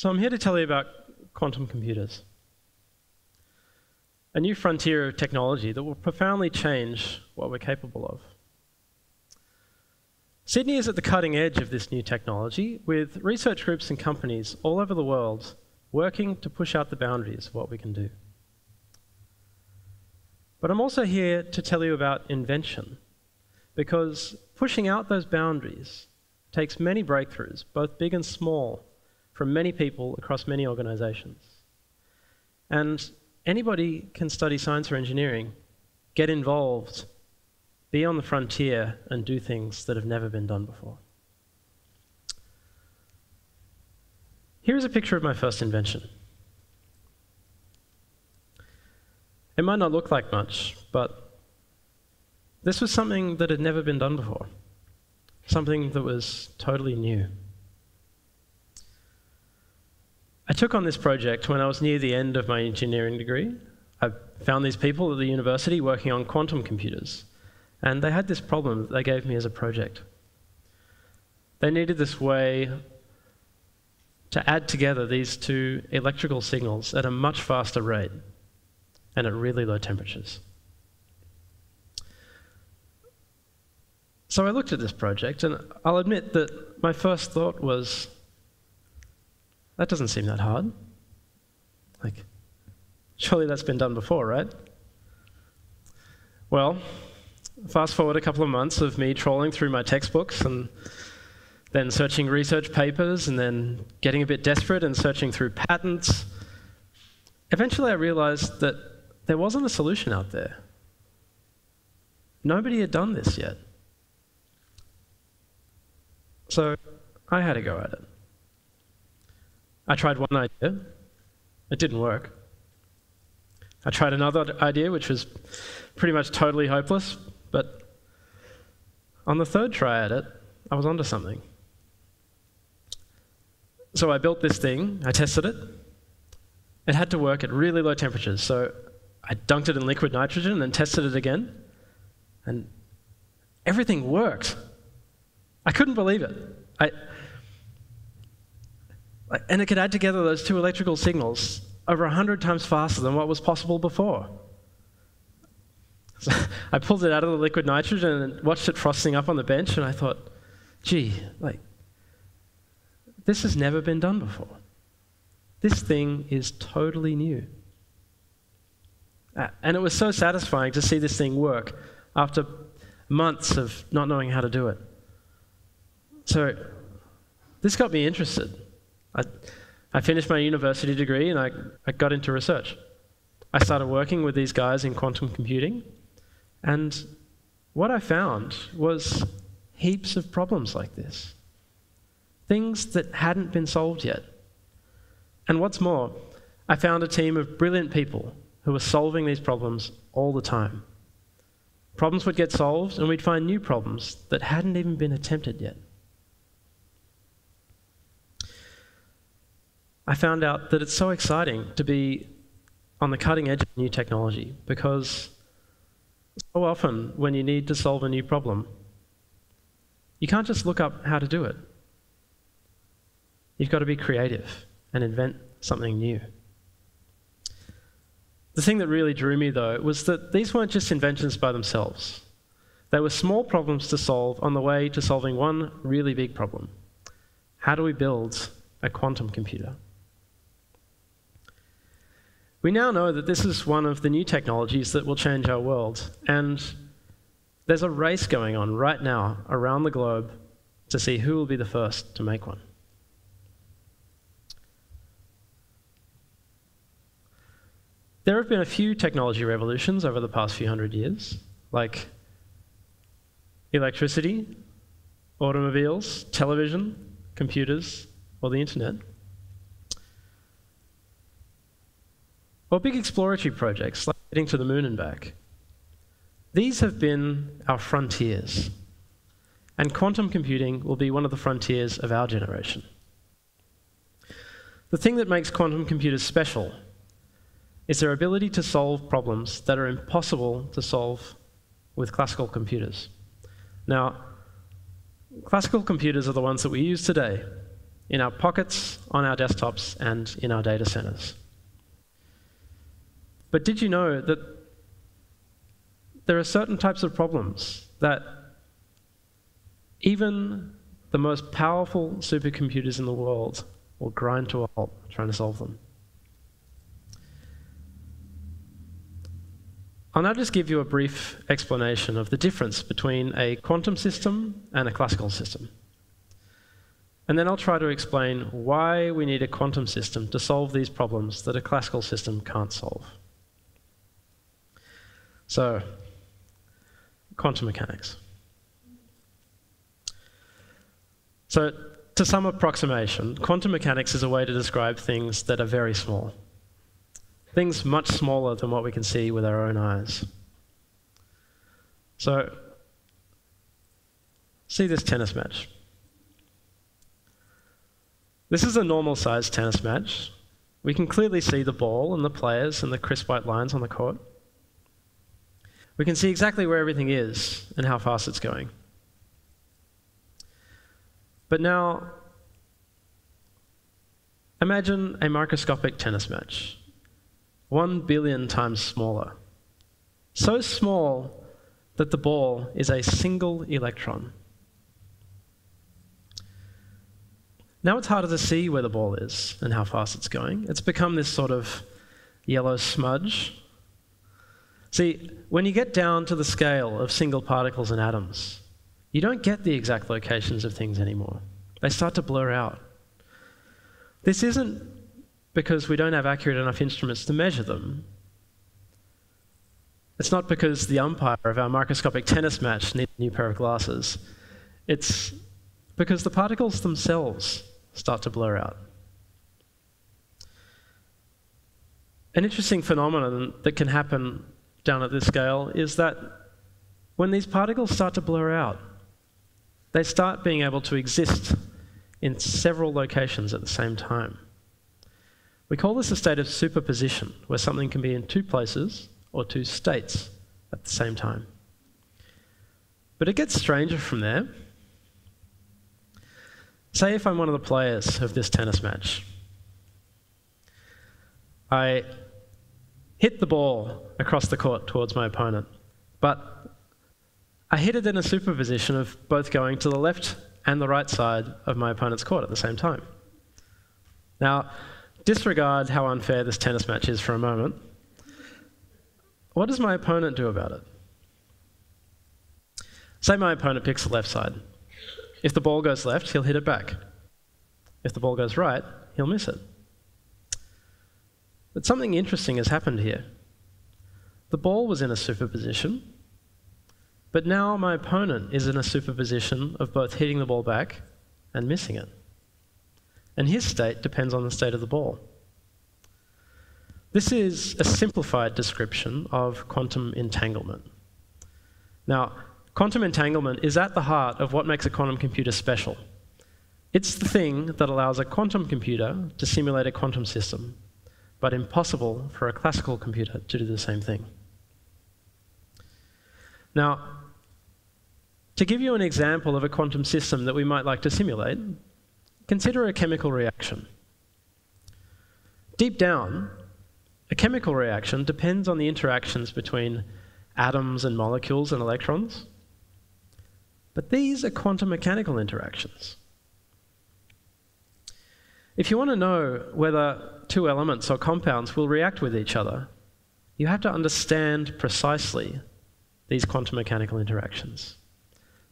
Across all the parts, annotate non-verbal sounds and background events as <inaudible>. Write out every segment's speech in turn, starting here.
So I'm here to tell you about quantum computers. A new frontier of technology that will profoundly change what we're capable of. Sydney is at the cutting edge of this new technology, with research groups and companies all over the world working to push out the boundaries of what we can do. But I'm also here to tell you about invention, because pushing out those boundaries takes many breakthroughs, both big and small, from many people across many organizations. And anybody can study science or engineering, get involved, be on the frontier, and do things that have never been done before. Here's a picture of my first invention. It might not look like much, but this was something that had never been done before, something that was totally new. I took on this project when I was near the end of my engineering degree. I found these people at the university working on quantum computers, and they had this problem that they gave me as a project. They needed this way to add together these two electrical signals at a much faster rate and at really low temperatures. So I looked at this project, and I'll admit that my first thought was that doesn't seem that hard. Like, surely that's been done before, right? Well, fast forward a couple of months of me trawling through my textbooks and then searching research papers and then getting a bit desperate and searching through patents. Eventually, I realized that there wasn't a solution out there. Nobody had done this yet. So I had to go at it. I tried one idea, it didn't work. I tried another idea, which was pretty much totally hopeless, but on the third try at it, I was onto something. So I built this thing, I tested it. It had to work at really low temperatures, so I dunked it in liquid nitrogen and then tested it again, and everything worked. I couldn't believe it. I, and it could add together those two electrical signals over 100 times faster than what was possible before. So <laughs> I pulled it out of the liquid nitrogen and watched it frosting up on the bench, and I thought, gee, like, this has never been done before. This thing is totally new. And it was so satisfying to see this thing work after months of not knowing how to do it. So, this got me interested. I, I finished my university degree and I, I got into research. I started working with these guys in quantum computing, and what I found was heaps of problems like this. Things that hadn't been solved yet. And what's more, I found a team of brilliant people who were solving these problems all the time. Problems would get solved, and we'd find new problems that hadn't even been attempted yet. I found out that it's so exciting to be on the cutting edge of new technology because so often when you need to solve a new problem, you can't just look up how to do it. You've got to be creative and invent something new. The thing that really drew me, though, was that these weren't just inventions by themselves. They were small problems to solve on the way to solving one really big problem. How do we build a quantum computer? We now know that this is one of the new technologies that will change our world, and there's a race going on right now around the globe to see who will be the first to make one. There have been a few technology revolutions over the past few hundred years, like electricity, automobiles, television, computers, or the internet. Or big exploratory projects like getting to the moon and back. These have been our frontiers, and quantum computing will be one of the frontiers of our generation. The thing that makes quantum computers special is their ability to solve problems that are impossible to solve with classical computers. Now, classical computers are the ones that we use today, in our pockets, on our desktops, and in our data centers. But did you know that there are certain types of problems that even the most powerful supercomputers in the world will grind to a halt trying to solve them? I'll now just give you a brief explanation of the difference between a quantum system and a classical system. And then I'll try to explain why we need a quantum system to solve these problems that a classical system can't solve. So, quantum mechanics. So, to some approximation, quantum mechanics is a way to describe things that are very small. Things much smaller than what we can see with our own eyes. So, see this tennis match. This is a normal sized tennis match. We can clearly see the ball and the players and the crisp white lines on the court. We can see exactly where everything is and how fast it's going. But now, imagine a microscopic tennis match, one billion times smaller. So small that the ball is a single electron. Now it's harder to see where the ball is and how fast it's going. It's become this sort of yellow smudge. See, when you get down to the scale of single particles and atoms, you don't get the exact locations of things anymore. They start to blur out. This isn't because we don't have accurate enough instruments to measure them. It's not because the umpire of our microscopic tennis match needs a new pair of glasses. It's because the particles themselves start to blur out. An interesting phenomenon that can happen down at this scale is that when these particles start to blur out, they start being able to exist in several locations at the same time. We call this a state of superposition, where something can be in two places or two states at the same time. But it gets stranger from there. Say if I'm one of the players of this tennis match. I hit the ball across the court towards my opponent, but I hit it in a superposition of both going to the left and the right side of my opponent's court at the same time. Now, disregard how unfair this tennis match is for a moment. What does my opponent do about it? Say my opponent picks the left side. If the ball goes left, he'll hit it back. If the ball goes right, he'll miss it. But something interesting has happened here. The ball was in a superposition, but now my opponent is in a superposition of both hitting the ball back and missing it. And his state depends on the state of the ball. This is a simplified description of quantum entanglement. Now, quantum entanglement is at the heart of what makes a quantum computer special. It's the thing that allows a quantum computer to simulate a quantum system, but impossible for a classical computer to do the same thing. Now, to give you an example of a quantum system that we might like to simulate, consider a chemical reaction. Deep down, a chemical reaction depends on the interactions between atoms and molecules and electrons. But these are quantum mechanical interactions. If you want to know whether two elements or compounds will react with each other, you have to understand precisely these quantum mechanical interactions.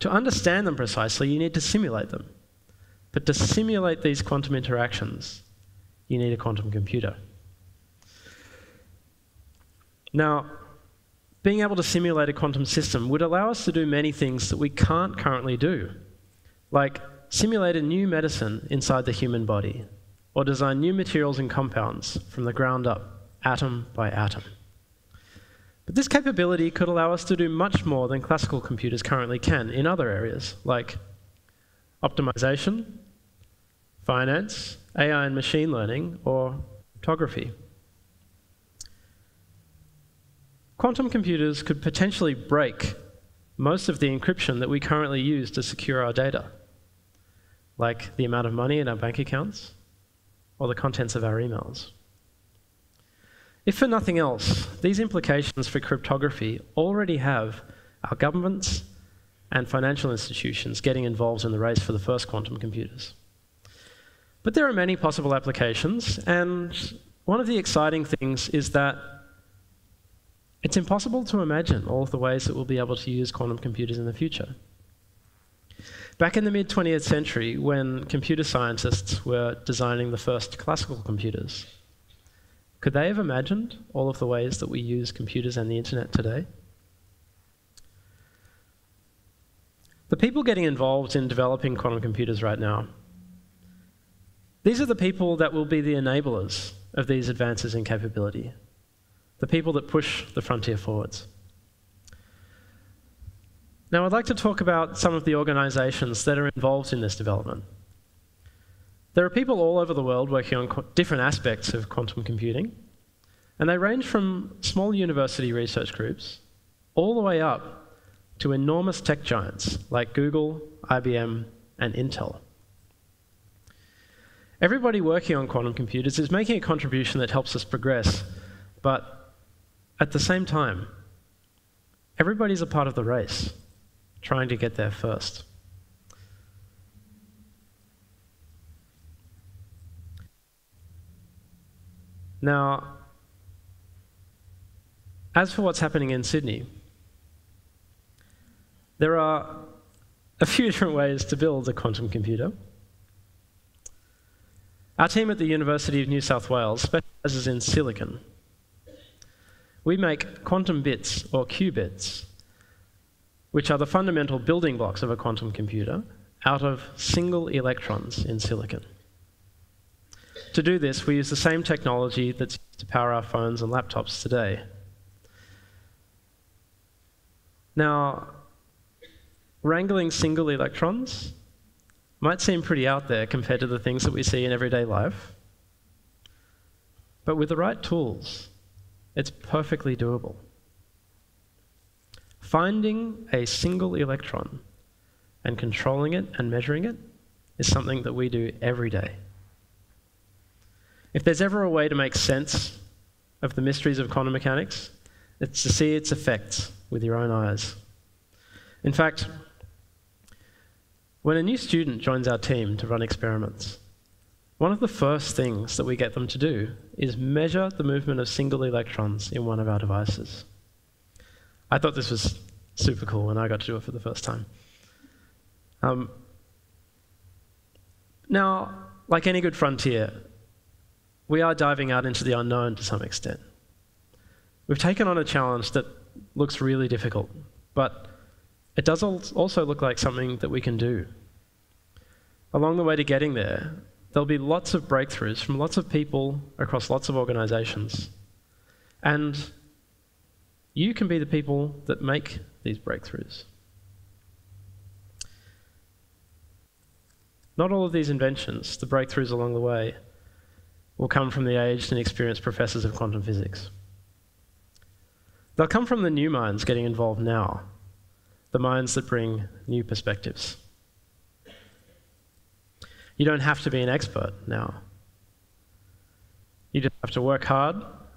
To understand them precisely, you need to simulate them. But to simulate these quantum interactions, you need a quantum computer. Now, being able to simulate a quantum system would allow us to do many things that we can't currently do, like simulate a new medicine inside the human body, or design new materials and compounds from the ground up, atom by atom. But this capability could allow us to do much more than classical computers currently can in other areas, like optimization, finance, AI and machine learning, or cryptography. Quantum computers could potentially break most of the encryption that we currently use to secure our data, like the amount of money in our bank accounts or the contents of our emails. If for nothing else, these implications for cryptography already have our governments and financial institutions getting involved in the race for the first quantum computers. But there are many possible applications, and one of the exciting things is that it's impossible to imagine all of the ways that we'll be able to use quantum computers in the future. Back in the mid 20th century, when computer scientists were designing the first classical computers, could they have imagined all of the ways that we use computers and the internet today? The people getting involved in developing quantum computers right now, these are the people that will be the enablers of these advances in capability, the people that push the frontier forwards. Now, I'd like to talk about some of the organizations that are involved in this development. There are people all over the world working on different aspects of quantum computing, and they range from small university research groups all the way up to enormous tech giants like Google, IBM, and Intel. Everybody working on quantum computers is making a contribution that helps us progress, but at the same time, everybody's a part of the race, trying to get there first. Now, as for what's happening in Sydney, there are a few <laughs> different ways to build a quantum computer. Our team at the University of New South Wales specialises in silicon. We make quantum bits, or qubits, which are the fundamental building blocks of a quantum computer, out of single electrons in silicon. To do this, we use the same technology that's used to power our phones and laptops today. Now, wrangling single electrons might seem pretty out there compared to the things that we see in everyday life, but with the right tools, it's perfectly doable. Finding a single electron and controlling it and measuring it is something that we do every day. If there's ever a way to make sense of the mysteries of quantum mechanics, it's to see its effects with your own eyes. In fact, when a new student joins our team to run experiments, one of the first things that we get them to do is measure the movement of single electrons in one of our devices. I thought this was super cool when I got to do it for the first time. Um, now, like any good frontier, we are diving out into the unknown to some extent. We've taken on a challenge that looks really difficult, but it does also look like something that we can do. Along the way to getting there, there'll be lots of breakthroughs from lots of people across lots of organizations. And you can be the people that make these breakthroughs. Not all of these inventions, the breakthroughs along the way, will come from the aged and experienced professors of quantum physics. They'll come from the new minds getting involved now, the minds that bring new perspectives. You don't have to be an expert now. You just have to work hard,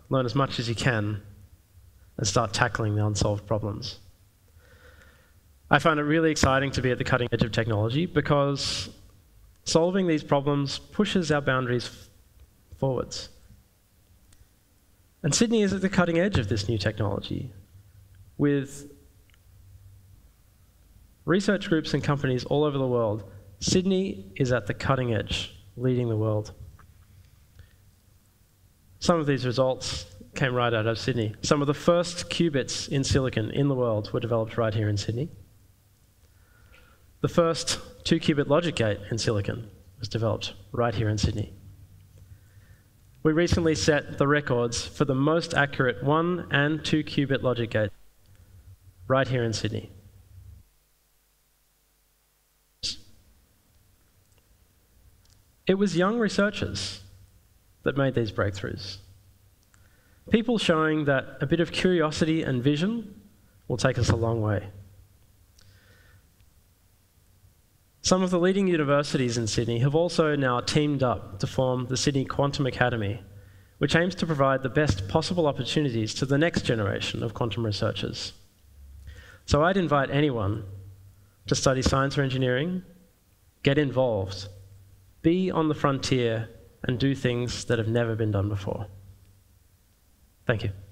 learn as much as you can, and start tackling the unsolved problems. I find it really exciting to be at the cutting edge of technology because solving these problems pushes our boundaries forwards. And Sydney is at the cutting edge of this new technology with research groups and companies all over the world. Sydney is at the cutting edge, leading the world. Some of these results came right out of Sydney. Some of the first qubits in silicon in the world were developed right here in Sydney. The first two qubit logic gate in silicon was developed right here in Sydney. We recently set the records for the most accurate 1 and 2 qubit logic gate right here in Sydney. It was young researchers that made these breakthroughs. People showing that a bit of curiosity and vision will take us a long way. Some of the leading universities in Sydney have also now teamed up to form the Sydney Quantum Academy, which aims to provide the best possible opportunities to the next generation of quantum researchers. So I'd invite anyone to study science or engineering, get involved, be on the frontier, and do things that have never been done before. Thank you.